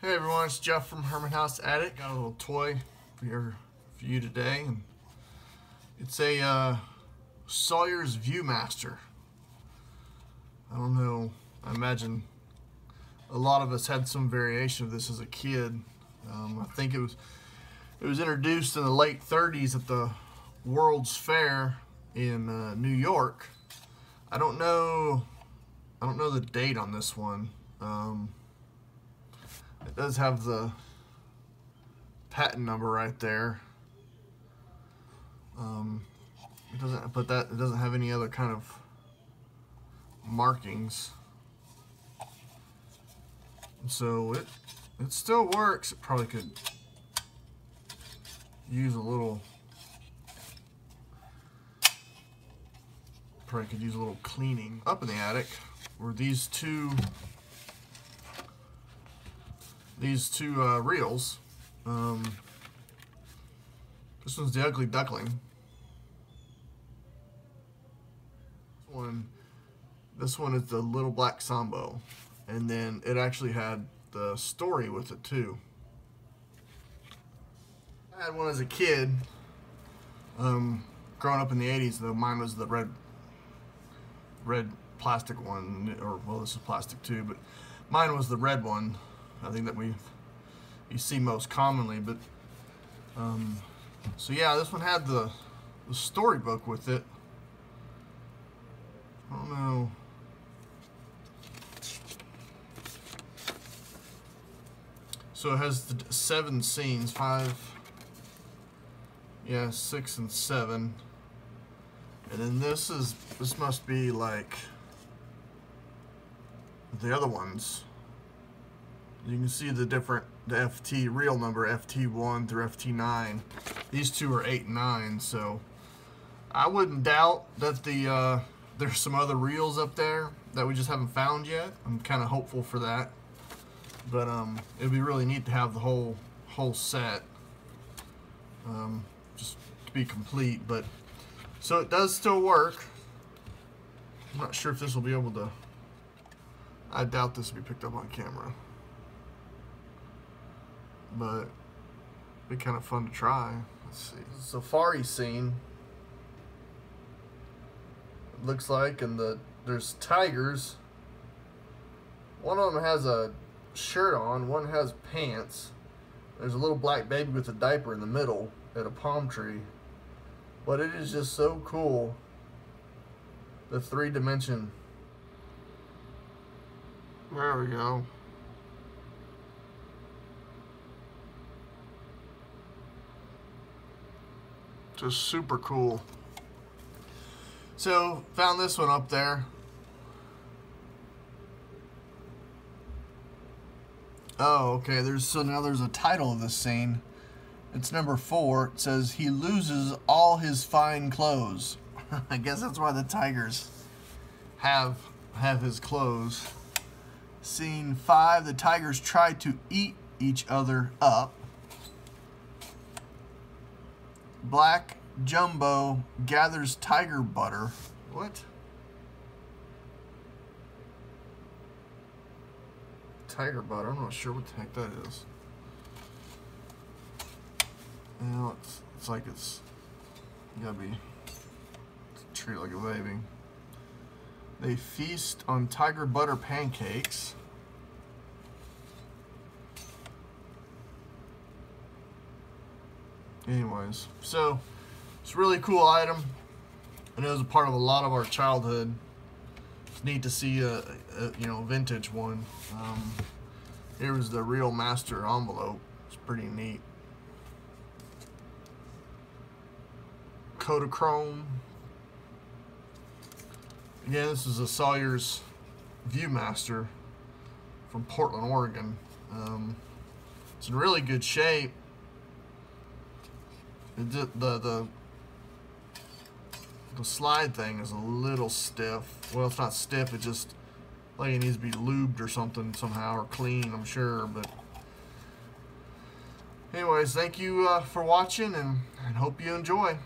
Hey everyone, it's Jeff from Herman House Attic. Got a little toy for your for you today, and it's a uh, Sawyer's Viewmaster. I don't know. I imagine a lot of us had some variation of this as a kid. Um, I think it was it was introduced in the late 30s at the World's Fair in uh, New York. I don't know. I don't know the date on this one. Um, it does have the patent number right there. Um, it doesn't, but that it doesn't have any other kind of markings. So it it still works. It probably could use a little probably could use a little cleaning. Up in the attic were these two these two uh, reels. Um, this one's the Ugly Duckling. This one, this one is the Little Black Sambo, and then it actually had the story with it too. I had one as a kid. Um, growing up in the 80s, though, mine was the red red plastic one, or well, this is plastic too, but mine was the red one. I think that we you see most commonly, but um, so yeah, this one had the, the storybook with it. I don't know. So it has the seven scenes, five, yeah, six and seven. And then this is, this must be like the other ones. You can see the different, the FT reel number, FT1 through FT9. These two are 8 and 9, so I wouldn't doubt that the uh, there's some other reels up there that we just haven't found yet. I'm kind of hopeful for that. But um, it'd be really neat to have the whole whole set um, just to be complete. But so it does still work. I'm not sure if this will be able to. I doubt this will be picked up on camera. But it'd be kind of fun to try. Let's see. Safari scene. It looks like, and the there's tigers. One of them has a shirt on, one has pants. There's a little black baby with a diaper in the middle at a palm tree. But it is just so cool. The three dimension. There we go. Just super cool. So, found this one up there. Oh, okay. There's so now there's a title of this scene. It's number four. It says he loses all his fine clothes. I guess that's why the tigers have have his clothes. Scene five. The tigers try to eat each other up. Black Jumbo gathers tiger butter. What? Tiger butter. I'm not sure what the heck that is. You know, it's, it's like it's you gotta be treat like a baby. They feast on tiger butter pancakes. Anyways, so it's a really cool item. And it was a part of a lot of our childhood. It's neat to see a, a you know vintage one. Um, here was the real master envelope. It's pretty neat. Kodachrome. Again, this is a Sawyer's Viewmaster from Portland, Oregon. Um, it's in really good shape. The, the, the, the slide thing is a little stiff. Well, it's not stiff, it just like it needs to be lubed or something somehow, or clean, I'm sure, but anyways, thank you uh, for watching, and, and hope you enjoy.